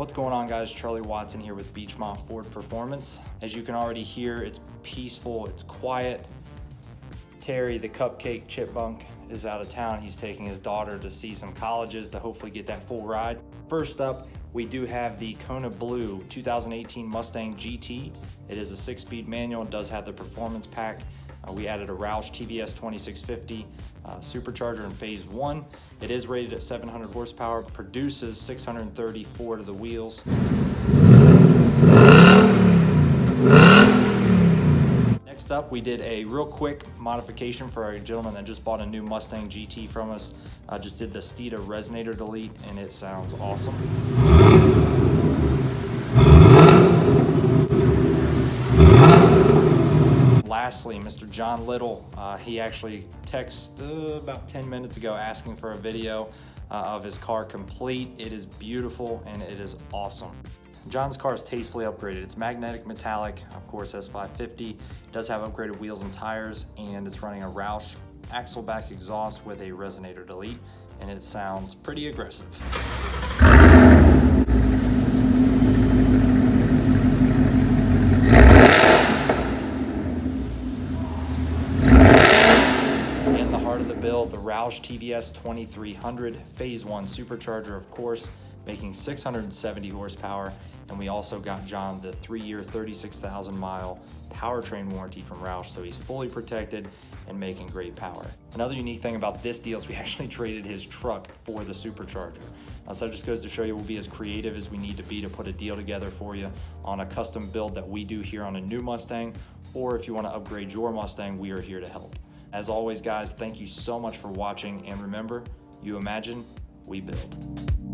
What's going on guys? Charlie Watson here with Beechmont Ford Performance. As you can already hear, it's peaceful, it's quiet. Terry, the cupcake chipmunk, is out of town. He's taking his daughter to see some colleges to hopefully get that full ride. First up, we do have the Kona Blue 2018 Mustang GT. It is a six-speed manual, does have the performance pack. Uh, we added a Roush TVS 2650 uh, supercharger in phase one. It is rated at 700 horsepower, produces 634 to the wheels. Next up, we did a real quick modification for a gentleman that just bought a new Mustang GT from us. Uh, just did the Steeda resonator delete and it sounds awesome. Lastly, Mr. John Little, uh, he actually texted uh, about 10 minutes ago asking for a video uh, of his car complete. It is beautiful and it is awesome. John's car is tastefully upgraded. It's magnetic metallic, of course S550. It does have upgraded wheels and tires and it's running a Roush axle back exhaust with a resonator delete and it sounds pretty aggressive. of the build, the Roush TVS 2300 Phase 1 supercharger, of course, making 670 horsepower. And we also got John the three-year, 36,000 mile powertrain warranty from Roush, so he's fully protected and making great power. Another unique thing about this deal is we actually traded his truck for the supercharger. Uh, so it just goes to show you we'll be as creative as we need to be to put a deal together for you on a custom build that we do here on a new Mustang, or if you wanna upgrade your Mustang, we are here to help. As always, guys, thank you so much for watching. And remember, you imagine, we build.